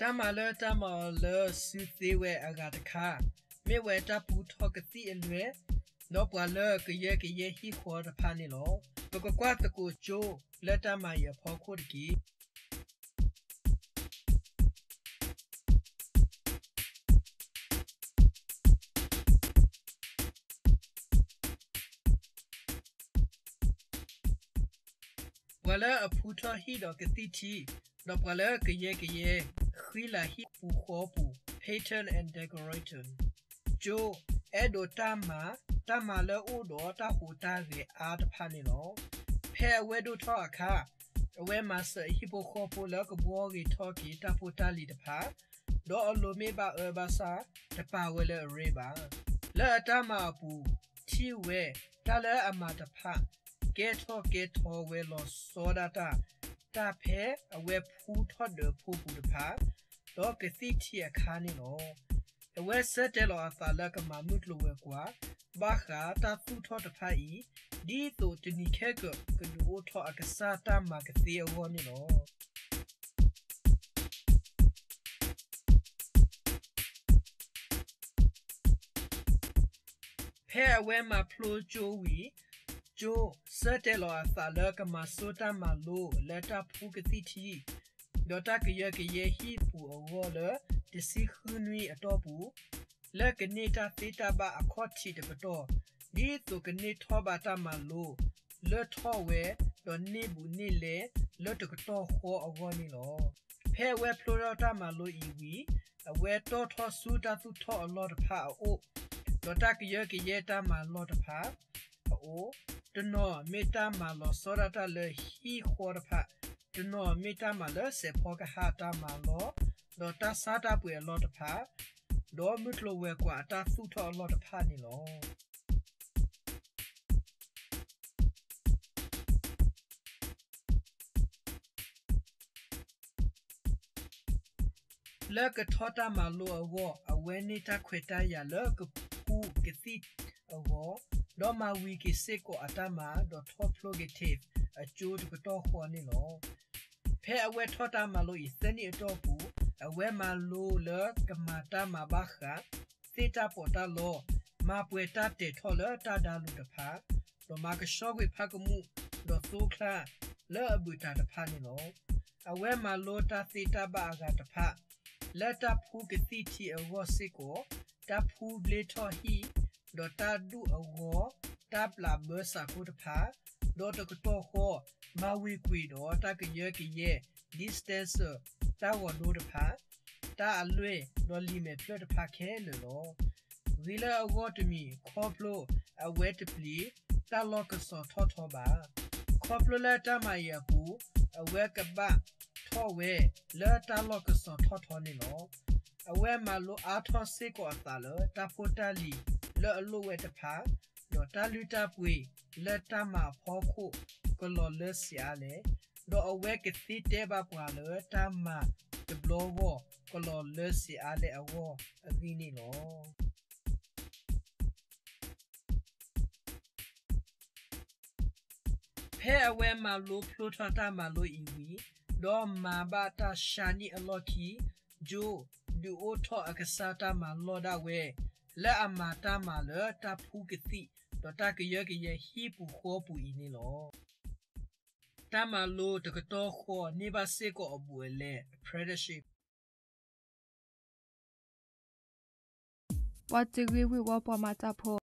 တမလဲတမလဲစုသေးဝဲအကတခါမေဝဲတပူထောကတိအလွဲတော့ပွာလဲကရဲကရဲဟီခေါ်တဖာနေလောပကကွာတကူချိုလက်တမရဖောခုတ်ကီဝလာအဖူထဟီတော့ကတိတီတော့ဝလာကရဲကရဲ ခီလာဟီပူခေါ်ပူ pattern and decoration ဂျိုအဲ့ဒိုတမတမလဲအိုတော့တဟူတာရေအာတဖာနေနော်ဖဲဝဲဒိုထောအခါအဝဲမဆဟီပိုခေါ်ပူလကဘောဂီထောကီတဖူတာလီတဖာတော့အလိုမေပါအဘာစာတပါဝဲလဲရေပါလဲတမပူချီဝဲတလဲအမတဖာကဲထောကဲထောဝဲလောစောဒ တာတာဖဲအဝဲဖူးထော့ဒဖူးပူတဖာတော့ကစီချီအခါနေနော်အဝဲဆက်တယ်လောအသာလကမမှုတလို့ဝဲကွာဘာခာတာဖူးထော့တဖာဤဒီတိုတနီခဲကကဒူထော့အကစားတာမကစီအဝနေနော်ဖဲအဝဲမှာဖလိုချိုးဝီကျိုစတဲ့လောအသာလကမဆိုတာမလိုလက်တာဖူကတိတီ ဒေါ်တာကရကရဟီပူအဝလတစီခွနွီအတော့ပူလက်ကနေတာတေတာဘာအခေါ်ချီတပတော့ဒီတုကနေထောဘာတာမလိုလွတ်ထောဝဲတော့နေဘူးနေလေလွတ်တကတော့ခေါ်အဝနီလောဖဲဝဲဖလိုရတာမလိုဤဝီအဝဲတော့ထောဆူတာသူထောအလောတဖာအိုဒေါ်တာကရကရတာမလောတဖာအိုတနောမေတ္တာမာလောစောရတလေဟီခေါ်ဖာ တနောမေတ္တာမာလစေဖောကဟာတာမာလောလောတဆာတာပွေလောတဖာဒေါ်မထလဝဲကွာတာသုထောလောတဖာနေလောလကထောတာမာလောအဝအဝဲနေတာခွေတာရလကပူကစီအဝဒေါ်မာဝီကီစေကိုအတမဒေါ်ထောဖလိုဂေတီဖ်အကျိုးတကတော့ခေါ်နေလော ဖဲအဝဲထောတာမလို့ဤစနေတော့ဘူးအဝဲမလို့လကမာတာမဘာခာစေတာပေါ်တာလောမပွေတာတေထောလတာဒါလူတဖာဒေါ်မာကရှော့ဝေဖကမှုဒေါ်ဆိုခလာလောအဘူတာတဖာနေလောအဝဲမလို့တာစေတာဘာကတဖာလက်တာဖူးကတိတီအဝစေကိုတဖူးလေထောဟီဒေါ်တာဒူအဝတပ်လာဘဆာခုတဖာဒေါ်တကတော့ခေါ် မဝီကွီဒေါ်တကရကရ distance တာဝဒိုတဖာတာအလွေဒေါ်လီမေဖလတဖာခဲလောဝီလာအဝတမီခေါပလိုအဝဲတပလီတာလောကစောထောထောပါခေါပလိုလာတမယပူအဝဲကပထောဝဲလာတာလောကစောထောထောနေလောအဝဲမှာလိုအားထောစေကောတာလတာဖိုတာလီလောအလိုဝဲတဖာဒေါ်တာလူတာပွေလက်တမဖောခု ကလောလစရလေဒေါ်အဝဲကတိတဲပါပွာလတမတဘလောဝကလောလစရလေအဝအဒီနီလောဖဲအဝဲမှာလိုဖလိုထတာမှာလိုဤဝီဒေါ်မာဘာတာရှာနီအလော်ကီဂျိုဒူအိုထောအကစားတာမှာလော်ဒါဝဲလက်အမာတာမှာလတာဖူးကတိတော့တကရကရဟီပူခေါ်ပူဤနေလော tama lo tokotoko ni baseko obuele apprenticeship wa tigwi wi wa pwa matapho